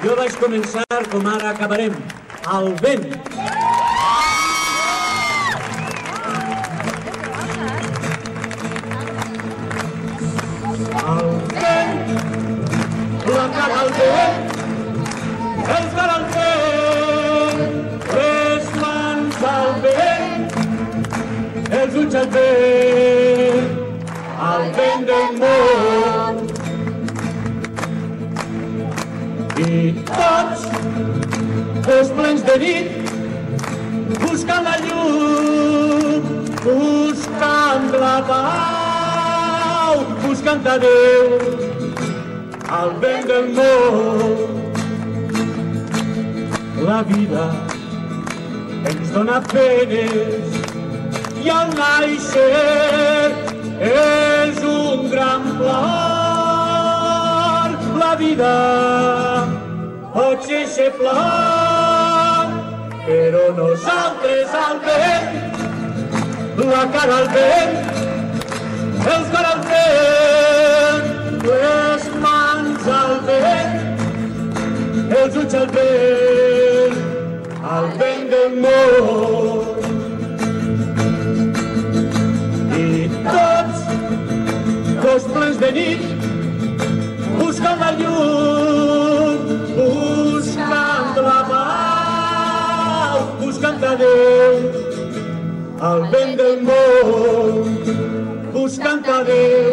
Jo vaig començar com ara acabarem, al vent. Al vent, la cara al vent, el cara al vent, les mans al vent, els ulls al vent, al vent del món. I tots, els plens de nit, buscant la llum, buscant la pau, buscant a Déu, al vent del món. La vida ens dona penes i al naixer és un gran plor. La vida ser plor, però nosaltres al vent, la cara al vent, els vent, les mans al vent, els ulls al vent, al vent del món. I tots, dos plens de nit, buscant la llum, buscant a Déu, al vent del món, buscant a Déu,